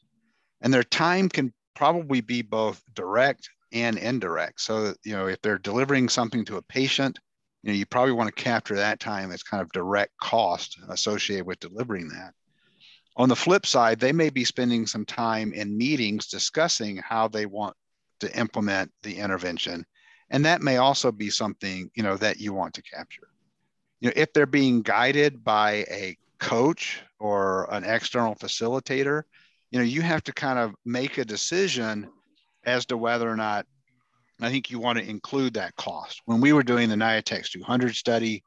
And their time can probably be both direct and indirect. So, you know, if they're delivering something to a patient, you know, you probably want to capture that time as kind of direct cost associated with delivering that. On the flip side, they may be spending some time in meetings discussing how they want to implement the intervention. And that may also be something, you know, that you want to capture you know, if they're being guided by a coach or an external facilitator, you know, you have to kind of make a decision as to whether or not I think you want to include that cost. When we were doing the NIATx 200 study,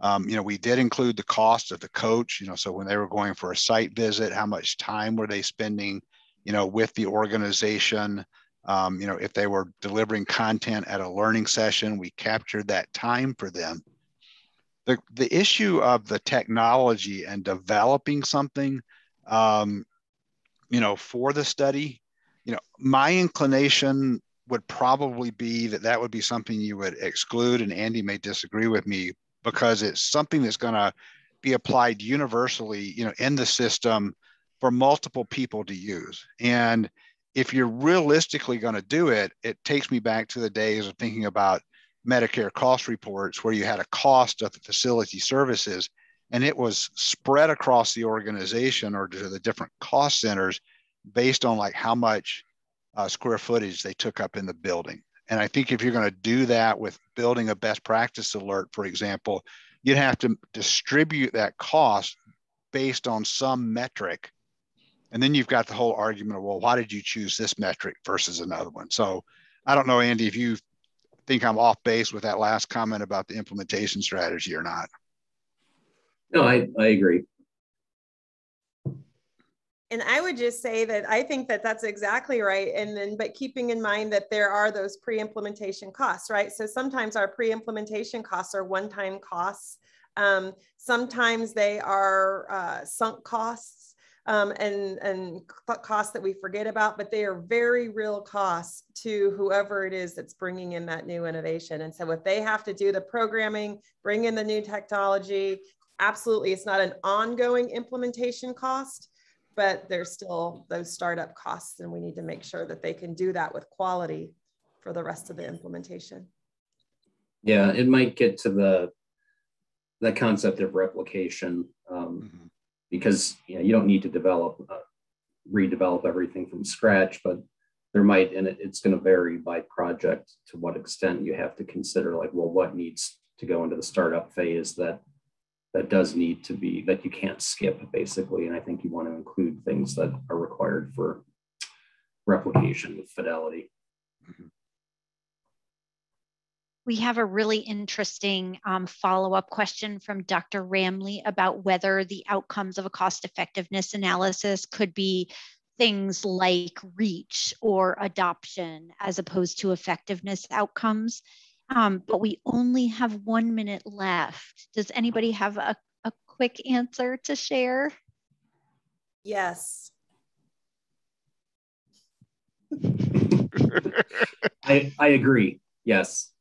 um, you know, we did include the cost of the coach, you know, so when they were going for a site visit, how much time were they spending, you know, with the organization? Um, you know, if they were delivering content at a learning session, we captured that time for them the, the issue of the technology and developing something um, you know for the study you know my inclination would probably be that that would be something you would exclude and andy may disagree with me because it's something that's going to be applied universally you know in the system for multiple people to use and if you're realistically going to do it it takes me back to the days of thinking about Medicare cost reports where you had a cost of the facility services and it was spread across the organization or to the different cost centers based on like how much uh, square footage they took up in the building. And I think if you're going to do that with building a best practice alert, for example, you'd have to distribute that cost based on some metric. And then you've got the whole argument of, well, why did you choose this metric versus another one? So I don't know, Andy, if you think I'm off base with that last comment about the implementation strategy or not. No, I, I agree. And I would just say that I think that that's exactly right. And then, but keeping in mind that there are those pre implementation costs, right? So sometimes our pre implementation costs are one time costs. Um, sometimes they are uh, sunk costs um, and, and costs that we forget about, but they are very real costs to whoever it is that's bringing in that new innovation. And so if they have to do the programming, bring in the new technology, absolutely, it's not an ongoing implementation cost, but there's still those startup costs and we need to make sure that they can do that with quality for the rest of the implementation. Yeah, it might get to the the concept of replication. Um, mm-hmm because you, know, you don't need to develop, uh, redevelop everything from scratch, but there might, and it, it's going to vary by project to what extent you have to consider like, well, what needs to go into the startup phase that that does need to be that you can't skip basically and i think you want to include things that are required for replication with fidelity mm-hmm we have a really interesting um, follow-up question from Dr. Ramley about whether the outcomes of a cost effectiveness analysis could be things like reach or adoption as opposed to effectiveness outcomes. Um, but we only have one minute left. Does anybody have a, a quick answer to share? Yes. I, I agree. Yes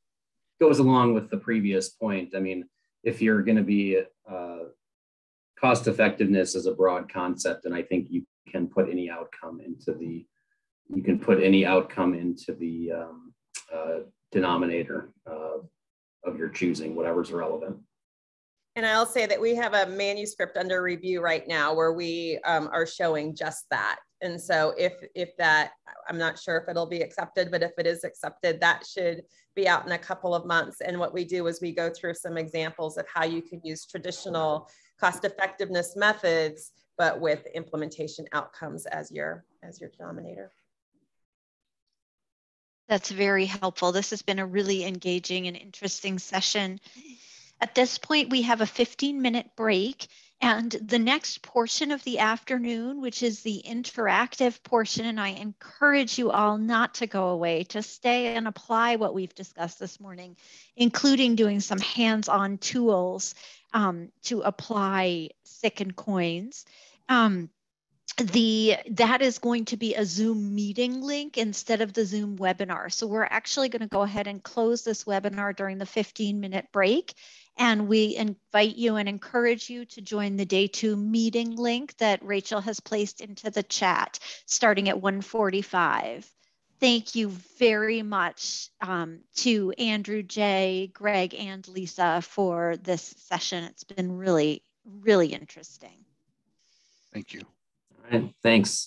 goes along with the previous point. I mean, if you're going to be uh, cost effectiveness is a broad concept, and I think you can put any outcome into the you can put any outcome into the um, uh, denominator uh, of your choosing, whatever's relevant. And I'll say that we have a manuscript under review right now where we um, are showing just that. And so if if that, I'm not sure if it'll be accepted, but if it is accepted, that should be out in a couple of months. And what we do is we go through some examples of how you can use traditional cost effectiveness methods, but with implementation outcomes as your as your denominator. That's very helpful. This has been a really engaging and interesting session. At this point, we have a 15 minute break. And the next portion of the afternoon, which is the interactive portion, and I encourage you all not to go away, to stay and apply what we've discussed this morning, including doing some hands on tools um, to apply SIC and COINS. Um, the that is going to be a zoom meeting link instead of the zoom webinar. So we're actually going to go ahead and close this webinar during the 15 minute break. And we invite you and encourage you to join the day two meeting link that rachel has placed into the chat starting at 145 thank you very much um, to andrew jay greg and lisa for this session. It's been really really interesting. Thank you. All right, thanks.